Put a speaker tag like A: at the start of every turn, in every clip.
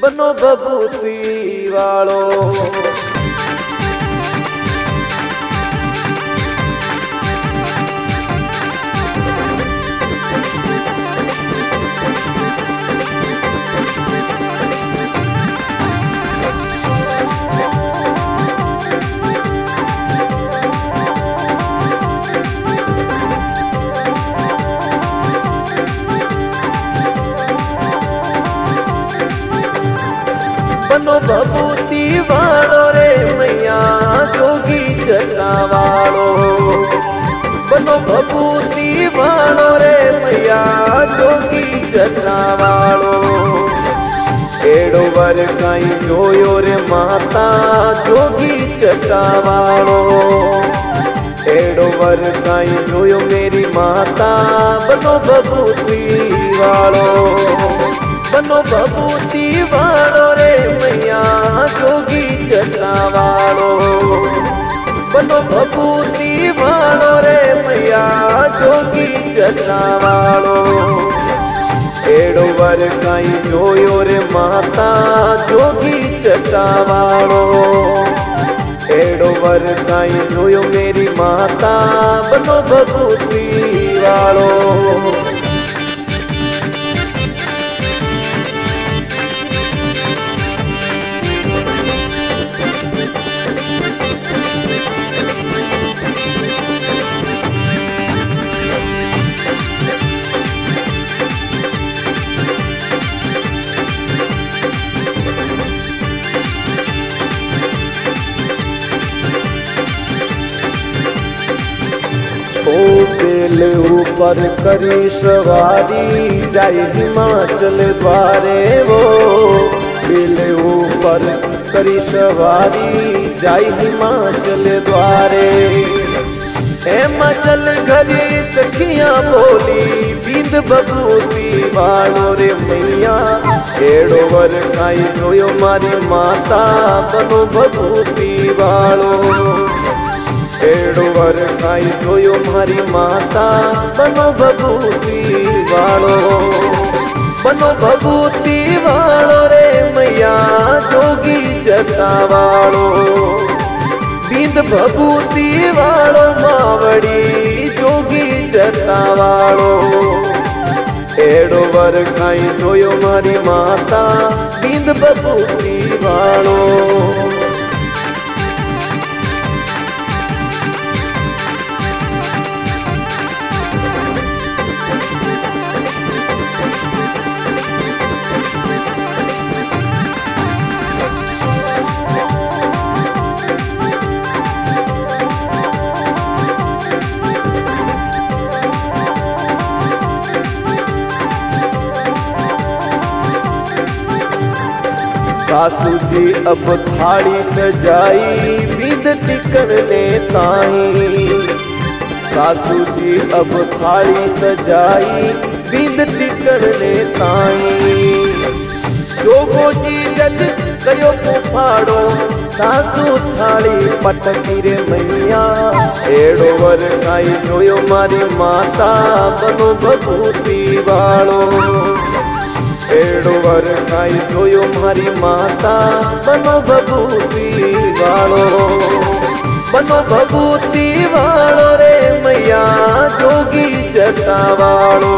A: બનો બબૂતી વાળો. બનો બબૂતી વાળો રે મૈયા જોગી જટા વાળો બનો બબૂતી વાળો રે મૈયા જોગી જટા વાળો એડો વર કઈ જોયો રે માતા જોગી જટા વાળો એડો વર કઈ જોયો મેરી માતા બનો બબૂતી વાળો બનો બબૂતી વાળો રે મૈયા જોગી જટા વાળો બનો બબૂતી વાળો રે મૈયા જોગી જટા વાળો એડો વર કઈ જોયો રે માતા જોગી જટા વાળો એડો વર કઈ જોયો મેરી માતા બનો બબૂતી વાળો बेल ऊपर करी सवारी जाए हिमाचल द्वारे वो। बेल ऊपर करी सवारी जाए हिमाचल द्वारे हिमाचल घरी सखियाँ बोली, बिंद बबूती वालो रे मैया। एड़ो वर खाई जोयो मारी माता बनो बबूती वालो એડો વર કાઈ જોયો મારી માતા બનો ભભૂતિ વાળો બનો ભભૂતિ વાળો રે મૈયા જોગી જતા વાળો બિંદ ભભૂતિ વાળો માવડી જોગી જતા વાળો એડો વર કાઈ જોયો મારી માતા બિંદ ભભૂતિ વાળો सासू जी, अब थाली सजाई बिंद टिकन ने ताई। सासू जी, अब थाली सजाई बिंद टिकन ने ताई। जोगो जी जग कयो पुफाड़ो सासू थाली पटकी रे मैया। एड़ो वर खाई जोयो मारी माता, बनो बबूती वालो એડો વર કાઈ જોયો મારી માતા બનો ભભૂતિ વાળો બનો ભભૂતિ વાળો રે મૈયા જોગી જટા વાળો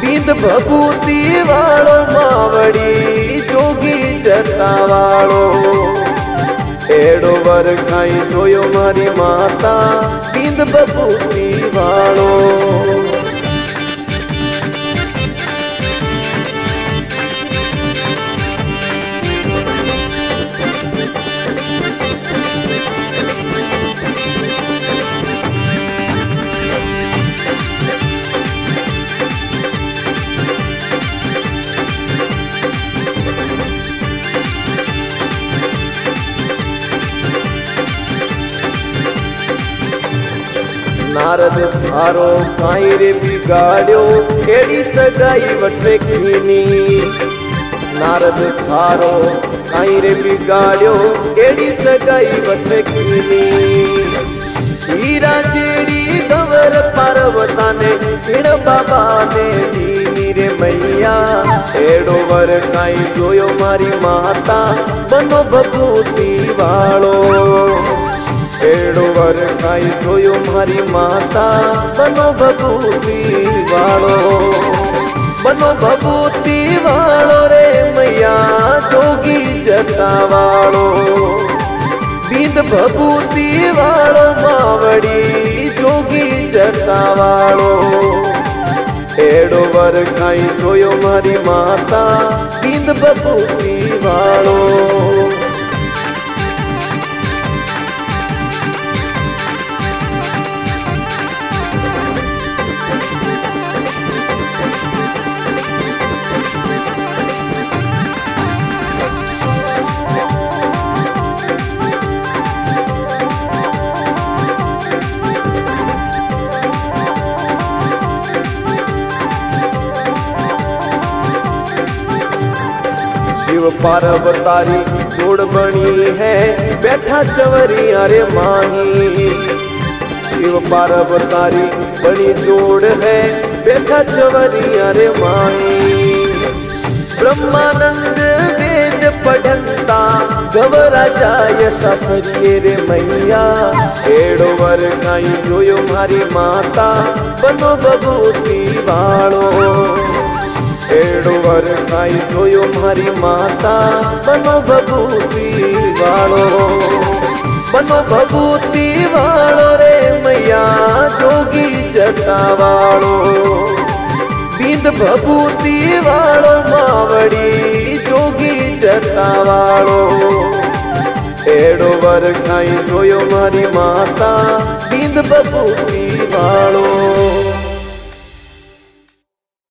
A: બિંદ ભભૂતિ વાળો માવડી જોગી જટા વાળો એડો વર કાઈ જોયો મારી માતા બિંદ ભભૂતિ વાળો नारद थारो काई रे बिगाड़ियो एड़ी सजाई वटे कीनी नारद थारो काई रे बिगाड़ियो एड़ी सजाई वटे कीनी हीरा जेड़ी गवर पार्वता ने फिर बाबा ने रे मैया। एड़ो वर काई जोयो मारी माता, बनो भगवती वालो વર કાઈ જોયો મારી માતા બનો ભભૂતિ વાળો બનો ભભૂતિ વાળો રે મૈયા જોગી જતા વાળો બિંદ ભભૂતિ વાળો માવડી જોગી જતા વાળો એડો વર ખાઈ જોયો મારી માતા બિંદ ભભૂતિ વાળો शिव पार्वतारी जोड़ बनी है। बैठा चवरी, अरे माही। शिव पार्वतारी बड़ी जोड़ है। बैठा चवरी, अरे माही। ब्रह्मानंद वेद पढ़ंता गवरा जाय ससरिये रे मैया। एड़ो वर काई जोयो मारी माता, बनो बबूती वाळो એડો વર ખાઈ જોયો મારી માતા બનો ભભૂતિ વાળો બનો ભભૂતિ વાળો રે મૈયા જોગી જતા વાળો બિંદ ભભૂતિ વાળો માવડી જોગી જતા વાળો એડો વર ખાઈ જોયો મારી માતા બિંદ ભભૂતિ વાળો